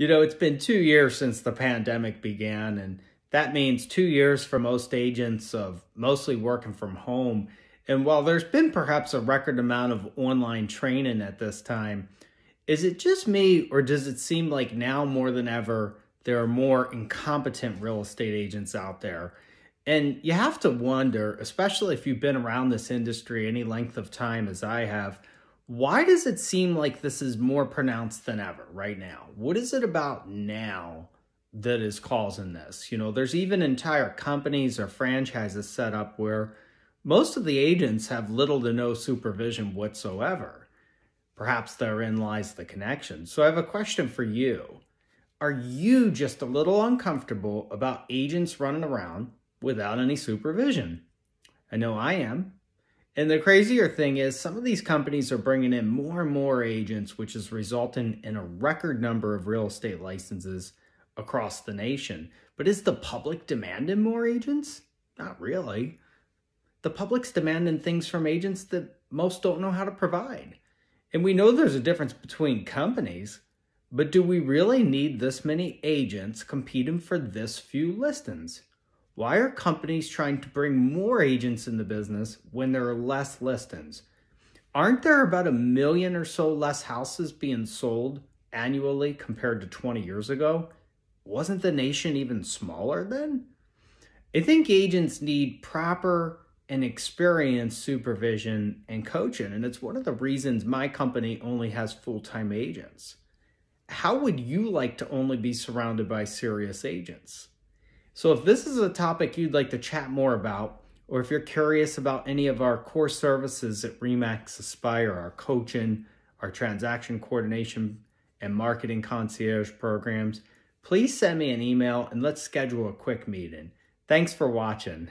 You know, it's been two years since the pandemic began, and that means two years for most agents of mostly working from home. And while there's been perhaps a record amount of online training at this time, is it just me, or does it seem like now more than ever there are more incompetent real estate agents out there? And you have to wonder, especially if you've been around this industry any length of time as I have, why does it seem like this is more pronounced than ever right now? What is it about now that is causing this? You know, there's even entire companies or franchises set up where most of the agents have little to no supervision whatsoever. Perhaps therein lies the connection. So I have a question for you. Are you just a little uncomfortable about agents running around without any supervision? I know I am. And the crazier thing is, some of these companies are bringing in more and more agents, which is resulting in a record number of real estate licenses across the nation. But is the public demanding more agents? Not really. The public's demanding things from agents that most don't know how to provide. And we know there's a difference between companies, but do we really need this many agents competing for this few listings? Why are companies trying to bring more agents in the business when there are less listings? Aren't there about a million or so less houses being sold annually compared to 20 years ago? Wasn't the nation even smaller then? I think agents need proper and experienced supervision and coaching, and it's one of the reasons my company only has full time agents. How would you like to only be surrounded by serious agents? So if this is a topic you'd like to chat more about, or if you're curious about any of our core services at REMAX Aspire, our coaching, our transaction coordination, and marketing concierge programs, please send me an email and let's schedule a quick meeting. Thanks for watching.